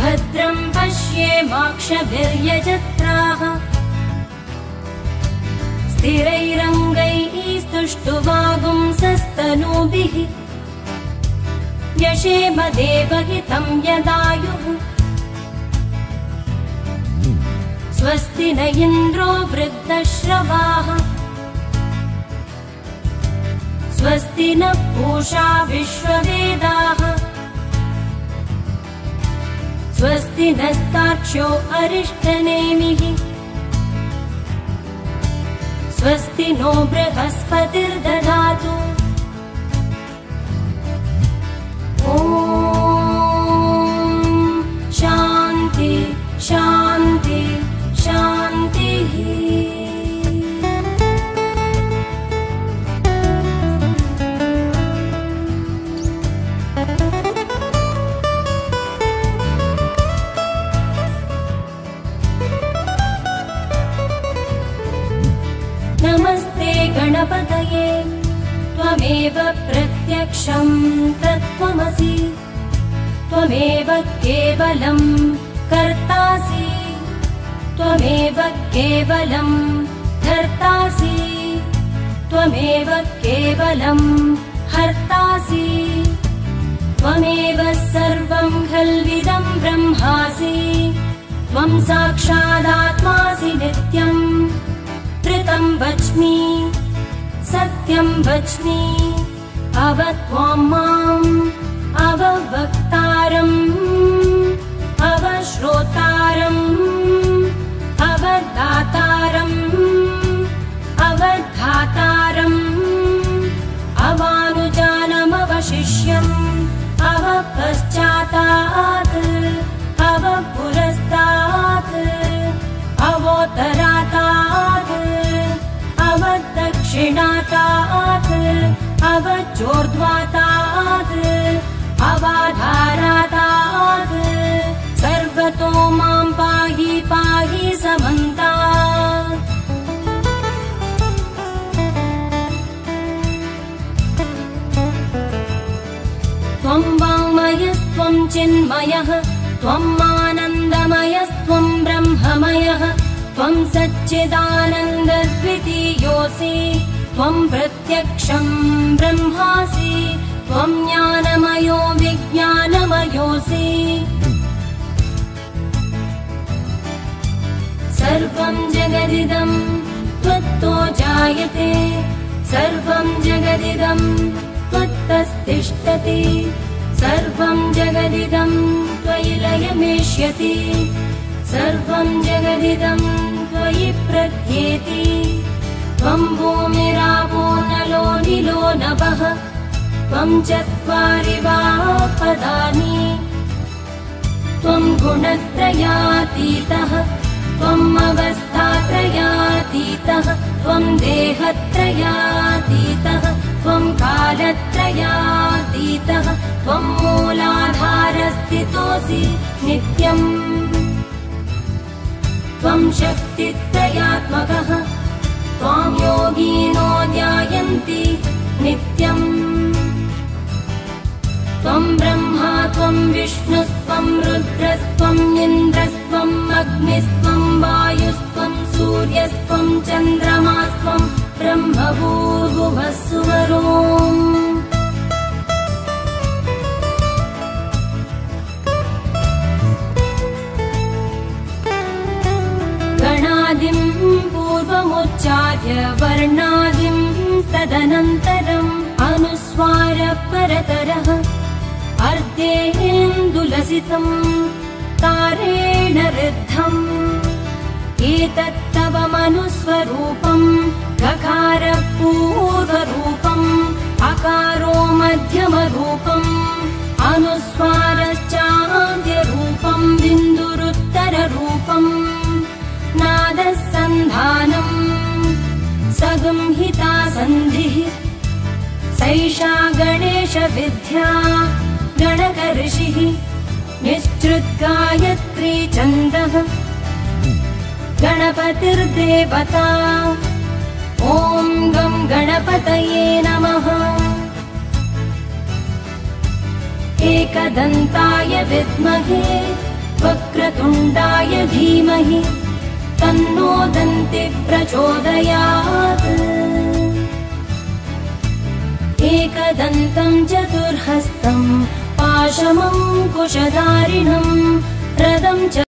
भद्रम् पश्येमाक्षभिर्यजत्राः स्थिरैरङ्गैः स्तुष्टुवागुंसस्तनूभिः यशेम देवहितं यदायुः। स्वस्ति न इन्द्रो वृद्धश्रवाः स्वस्ति न पूषा विश्ववेदाः। स्वस्ति नस्ताक्ष्यो अरिष्टनेमिः। स्वस्ति नो बृहस्पतिर्दधातु गणपतये त्वमेव त्वमेव केवलम् कर्तासि। त्वमेव केवलम् धर्तासि। त्वमेव केवलम् हर्तासि। त्वमेव सर्वम् खल्विदम् ब्रह्मासि। त्वम् साक्षादात्मासि नित्यम् ृतम् वच्मि सत्यम् वच्मि। अव त्वाम् माम् अववक्तारम् अवश्रोतारम् अवदातारम् अवधातारम् अवानुजानमवशिष्यम्। अव चिन्मयः त्वम् आनन्दमयस्त्वम् ब्रह्ममयः त्वम् सच्चिदानन्दद्वितीयोऽसि त्वम् प्रत्यक्षम् ब्रह्मासि त्वम् ज्ञानमयो विज्ञानमयोऽसि। सर्वम् जगदिदम् त्वत्तो जायते सर्वम् जगदिदम् त्वत्तस्तिष्ठति सर्वम् जगदिदम् त्वयि लयमेष्यति। सर्वम् जगदिदम् त्वयि प्रत्येति त्वम् भूमिरापो नलो निलो नभः। त्वम् चत्वारि वा पदानि। त्वम् गुणत्रयातीतः। त्वम् अवस्थात्रयातीतः। त्वम् देहत्रयातीतः। त्वम् कालत्रयातीतः त्वम् मूलाधारस्थितोऽसि नित्यम्। त्वम् शक्तित्रयात्मकः त्वाम् योगिनो ध्यायन्ति नित्यम्। त्वम् ब्रह्मा त्वम् विष्णुस्त्वम् रुद्रस्त्वम् इन्द्रस्त्वम् अग्निस्त्वम् वायुस्त्वम् सूर्यस्त्वम् चन्द्रमास्त्वम् ब्रह्मभूर्भुवः सुवरो पूर्वमुच्चार्य वर्णादिम् तदनन्तरम् अनुस्वार परतरः। अर्धेन्दुलसितम् तारेण ऋद्धम् एतत्तव सन्धानम् सगंहिता सन्धिः। सैषा गणेशविद्या गणकऋषिः। निश्चृद्गायत्री छन्दः गणपतिर्देवता। ॐ गं गणपतये नमः। एकदन्ताय विद्महे वक्रतुण्डाय धीमहि तन्नो दन्ति प्रचोदयात्। एकदन्तम् चतुर्हस्तम् पाशमम् कुशधारिणम् रदम् च